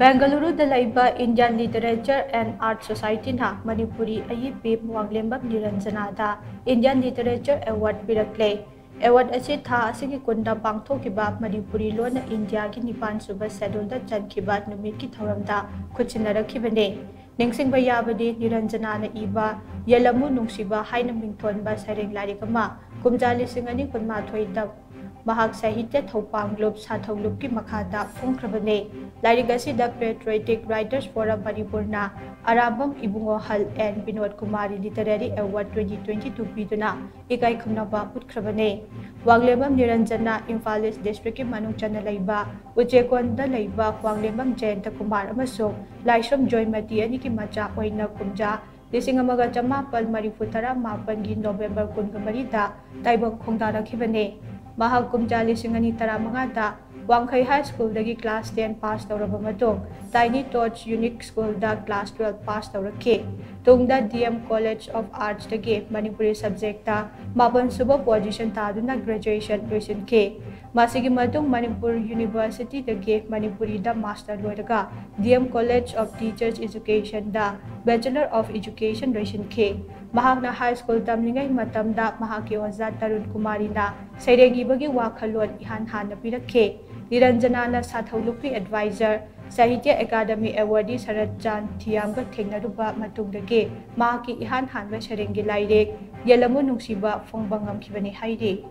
ꯕꯦꯡꯒꯂꯨꯔꯨꯗ ꯂꯩꯕ Indian literature and art ꯁꯣꯁꯥꯏꯇꯤꯅ Manipuri ꯑꯏꯕꯤ ꯋꯥꯡꯂꯦꯝꯕꯝ ꯅꯤꯔꯟꯖꯅꯥꯗ Indian literature award ꯄꯤꯔꯛꯂꯦ ꯑꯦꯋꯥꯔꯗ ꯑꯁꯤ ꯊꯥ ꯑꯁꯤꯒꯤ ꯀꯨꯟꯗ ꯄꯥꯡꯊꯣꯛꯈꯤꯕ ꯃꯅꯤꯄꯨꯔꯤ ꯂꯣꯟꯅ ꯏꯟꯗꯤꯌꯥꯒꯤ ꯅꯤꯄꯥꯟ ꯁꯨꯕ ꯁꯦꯗꯨꯜꯗ ꯆꯟꯈꯤꯕ ꯅꯨꯃꯤꯠꯀꯤ ꯊꯧꯔꯝꯗ ꯈꯨꯠꯁꯤꯟꯅꯔꯛꯈꯤꯕꯅꯤ ꯅꯤꯡꯁꯤꯡꯕ ꯌꯥꯕꯗꯤ ꯅꯤꯔꯟꯖꯅꯥꯅ ꯏꯕ ꯌꯦꯜꯂꯝꯃꯨ ꯅꯨꯡꯁꯤꯕ ꯍꯥꯏꯅ ꯃꯤꯡꯊꯣꯟꯕ ꯁꯩꯔꯦꯡ ꯂꯥꯏꯔꯤꯛ ꯑꯃ ꯀꯨꯝꯖꯥ ꯂꯤꯁꯤꯡ ꯑꯅꯤ ꯀꯨꯟꯃꯥꯊꯣꯏꯗ ꯃꯍꯥꯛ ꯁꯥꯍꯤꯇ꯭ꯌ ꯊꯧꯄꯥꯡꯂꯨꯞ ꯁꯥꯊꯧꯂꯨꯞꯀꯤ ꯃꯈꯥꯗ ꯐꯣꯡꯈ꯭ꯔꯕꯅꯤ ꯂꯥꯏꯔꯤꯛ ꯑꯁꯤꯗ ꯄꯦꯇ꯭ꯔꯣꯏꯇꯤꯛ ꯔꯥꯏꯇꯔꯁ ꯐꯣꯔꯝ ꯃꯅꯤꯄꯨꯔꯅ ꯑꯔꯥꯕꯝ ꯏꯕꯨꯡꯉꯣ ꯍꯜ N Vinod Kumari literary award twenty twenty two ꯄꯤꯗꯨꯅ ꯏꯀꯥꯏ ꯈꯨꯝꯅꯕ ꯎꯠꯈ꯭ꯔꯕꯅꯤ ꯋꯥꯡꯂꯦꯝꯕꯝ ꯅꯤꯔꯟꯖꯅ ꯏꯝꯐꯥꯜ ꯏꯁ ꯗꯤꯁꯇ꯭ꯔꯤꯛꯀꯤ ꯃꯅꯨꯡ ꯆꯟꯅ ꯂꯩꯕ ꯎꯆꯦꯀꯣꯟꯗ ꯂꯩꯕ ꯋꯥꯡꯂꯦꯝꯕꯝ ꯖꯌꯟꯇ ꯀꯨꯃꯥꯔ ꯑꯃꯁꯨꯡ ꯂꯥꯏꯁ꯭ꯔꯝ ꯖꯣꯏꯃꯇꯤ ꯑꯅꯤꯒꯤ ꯃꯆꯥ ꯑꯣꯏꯅ ꯀꯨꯝꯖꯥ ꯂꯤꯁꯤꯡ ꯑꯃꯒ ꯆꯃꯥꯄꯜ ꯃꯔꯤꯐꯨ ꯇꯔꯥ ꯃꯥꯄꯜꯒꯤ ꯅꯣꯕꯦꯝꯕꯔ ꯀꯨꯟꯒ ꯃꯔꯤꯗ ꯇꯥꯏꯕꯪ ꯈꯣꯡꯗꯥꯔꯛꯈꯤꯕꯅꯤ ꯃꯍꯥꯛ ꯀꯨꯝꯖꯥ ꯂꯤꯁꯤꯡ ꯑꯅꯤ ꯇꯔꯥꯃꯉꯥꯗ ꯋꯥꯡꯈꯩ ꯍꯥꯏ ꯁ꯭ꯀꯨꯜꯗꯒꯤ ꯀ꯭ꯂꯥꯁ ꯇꯦꯟ ꯄꯥꯁ ꯇꯧꯔꯕ ꯃꯇꯨꯡ ꯇꯥꯏꯅꯤ ꯇꯣꯠꯁ ꯌꯨꯅꯤꯛ ꯁ꯭ꯀꯨꯜꯗ ꯀ꯭ꯂꯥꯁ ꯇꯨꯋꯦꯜꯞ ꯄꯥꯁ ꯇꯧꯔꯛꯈꯤ ꯇꯨꯡꯗ D M college of ꯑꯥꯔꯠꯁꯇꯒꯤ Manipuri subject ꯃꯥꯄꯟ ꯁꯨꯕ ꯄꯣꯖꯤꯁꯟ ꯇꯥꯗꯨꯅ ꯒ꯭ꯔꯦꯖꯨꯑꯦꯁꯟ ꯂꯣꯏꯁꯤꯟꯈꯤ ꯃꯁꯤꯒꯤ ꯃꯇꯨꯡ ꯃꯅꯤꯄꯨꯔ ꯌꯨꯅꯤꯚꯔꯁꯤꯇꯤꯗꯒꯤ ꯃꯅꯤꯄꯨꯔꯤꯗ ꯃꯥꯁꯇꯔ ꯂꯣꯏꯔꯒ D M college of teachers ꯏꯖꯨꯀꯦꯁꯟꯗ bachelor of education ꯂꯣꯏꯁꯤꯟꯈꯤ ꯃꯍꯥꯛꯅ ꯍꯥꯏ ꯁ꯭ꯀꯨꯜ ꯇꯝꯂꯤꯉꯩ ꯃꯇꯝꯗ ꯃꯍꯥꯛꯀꯤ ꯑꯣꯖꯥ ꯇꯔꯨꯟ ꯀꯨꯃꯥꯔꯤꯅ ꯁꯩꯔꯦꯡ ꯏꯕꯒꯤ ꯋꯥꯈꯜꯂꯣꯟ ꯏꯍꯥꯟ ꯍꯥꯟꯅ ꯄꯤꯔꯛꯈꯤ ꯅꯤꯔꯟꯖꯅꯥꯅ ꯁꯥꯊꯧꯂꯨꯞꯀꯤ ꯑꯦꯗꯚꯥꯏꯖꯔ ꯁꯥꯍꯤꯇ꯭ꯌ ꯑꯦꯀꯥꯗꯃꯤ ꯑꯦꯋꯥꯔꯗꯤ ꯁꯔꯠ ꯆꯥꯟ ꯊꯤꯌꯥꯝꯒ ꯊꯦꯡꯅꯔꯨꯕ ꯃꯇꯨꯡꯗꯒꯤ ꯃꯍꯥꯛꯀꯤ ꯏꯍꯥꯟ ꯍꯥꯟꯕ ꯁꯩꯔꯦꯡꯒꯤ ꯂꯥꯏꯔꯤꯛ ꯌꯦꯜꯂꯝꯃꯨ ꯅꯨꯡꯁꯤꯕ ꯐꯣꯡꯕ ꯉꯝꯈꯤꯕꯅꯤ ꯍꯥꯏꯔꯤ